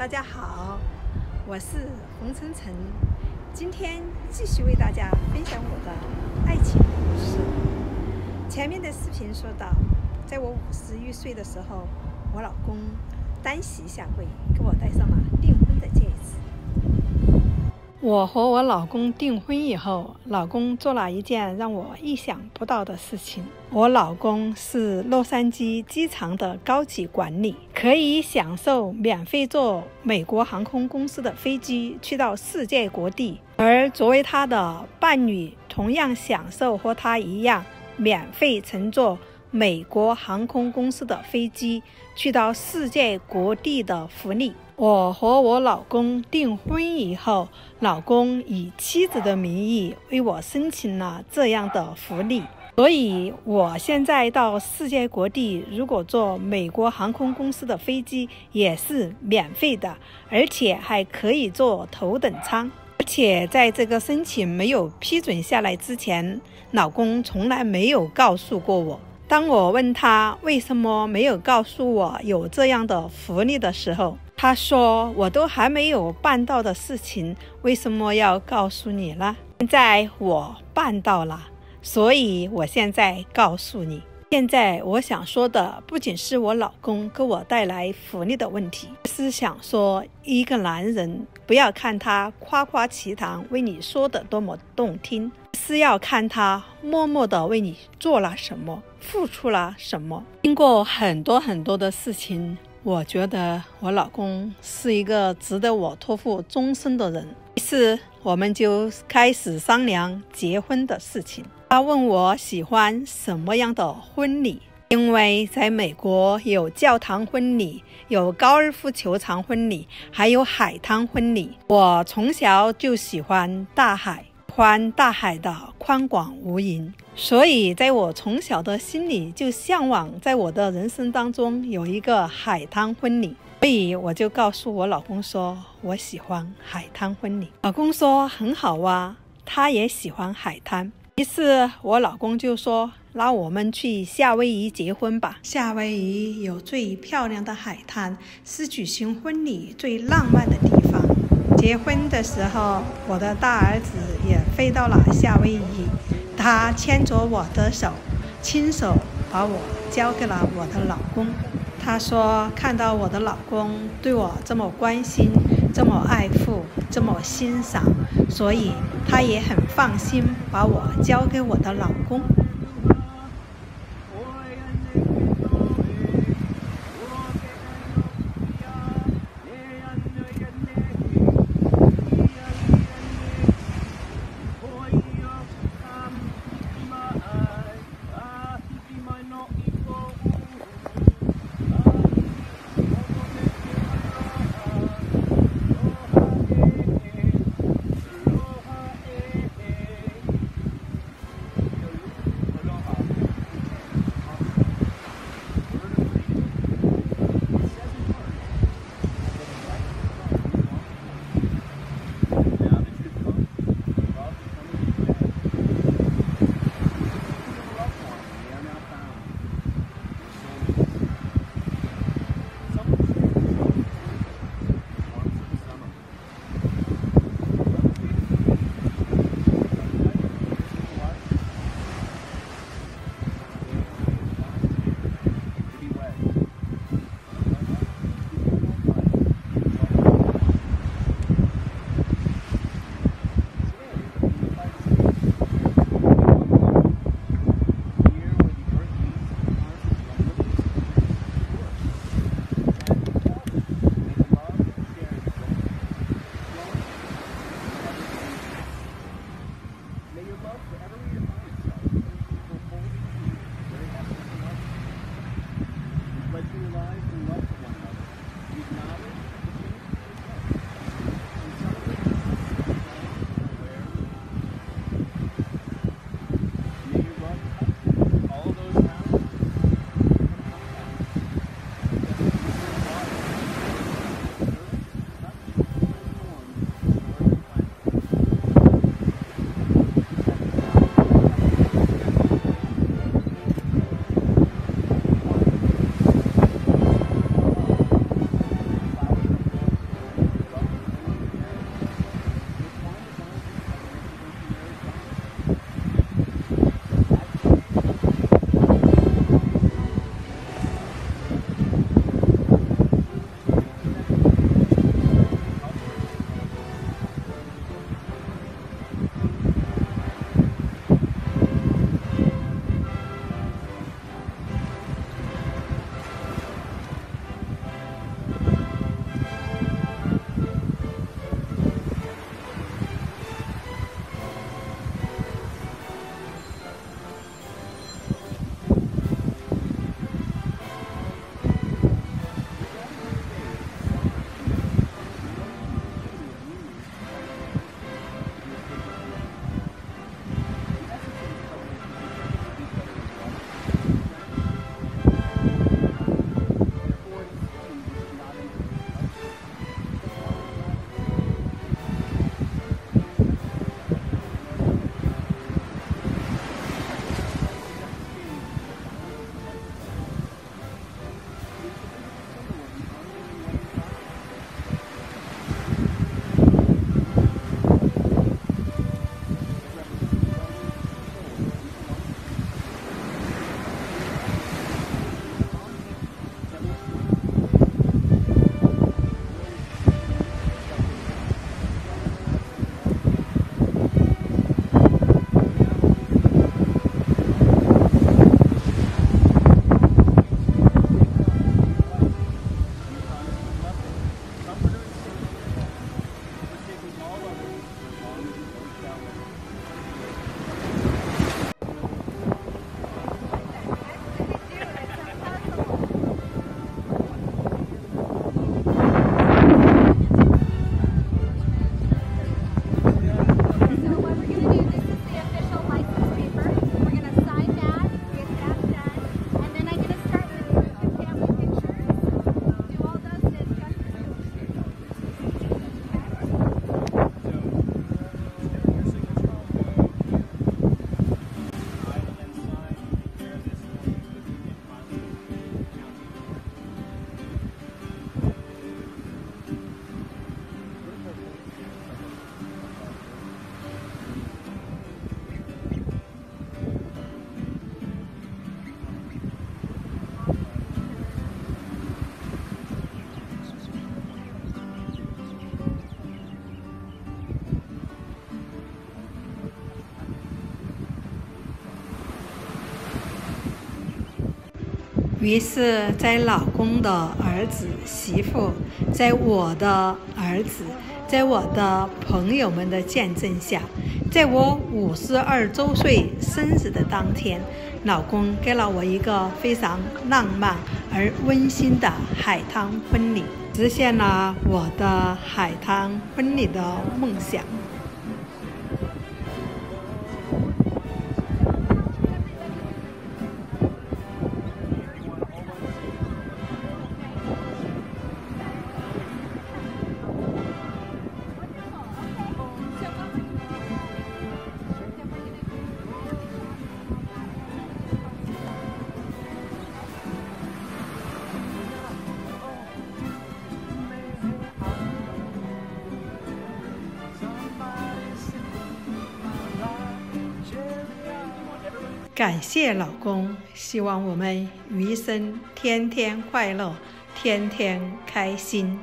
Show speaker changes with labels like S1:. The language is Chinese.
S1: 大家好，我是洪晨晨，今天继续为大家分享我的爱情故事。前面的视频说到，在我五十余岁的时候，我老公单膝下跪，给我戴上了订婚。我和我老公订婚以后，老公做了一件让我意想不到的事情。我老公是洛杉矶机场的高级管理，可以享受免费坐美国航空公司的飞机去到世界各地，而作为他的伴侣，同样享受和他一样免费乘坐美国航空公司的飞机去到世界各地的福利。我和我老公订婚以后，老公以妻子的名义为我申请了这样的福利，所以我现在到世界各地，如果坐美国航空公司的飞机也是免费的，而且还可以坐头等舱。而且在这个申请没有批准下来之前，老公从来没有告诉过我。当我问他为什么没有告诉我有这样的福利的时候，他说：“我都还没有办到的事情，为什么要告诉你呢？现在我办到了，所以我现在告诉你。现在我想说的不仅是我老公给我带来福利的问题，是想说一个男人不要看他夸夸其谈为你说的多么动听，是要看他默默的为你做了什么，付出了什么。经过很多很多的事情。”我觉得我老公是一个值得我托付终身的人，于是我们就开始商量结婚的事情。他问我喜欢什么样的婚礼，因为在美国有教堂婚礼，有高尔夫球场婚礼，还有海滩婚礼。我从小就喜欢大海。欢大海的宽广无垠，所以在我从小的心里就向往，在我的人生当中有一个海滩婚礼。所以我就告诉我老公说，我喜欢海滩婚礼。老公说很好啊，他也喜欢海滩。于是我老公就说，那我们去夏威夷结婚吧。夏威夷有最漂亮的海滩，是举行婚礼最浪漫的地方。结婚的时候，我的大儿子也飞到了夏威夷，他牵着我的手，亲手把我交给了我的老公。他说：“看到我的老公对我这么关心，这么爱护，这么欣赏，所以他也很放心把我交给我的老公。”于是，在老公的儿子、媳妇，在我的儿子，在我的朋友们的见证下，在我五十二周岁生日的当天，老公给了我一个非常浪漫而温馨的海滩婚礼，实现了我的海滩婚礼的梦想。感谢老公，希望我们余生天天快乐，天天开心。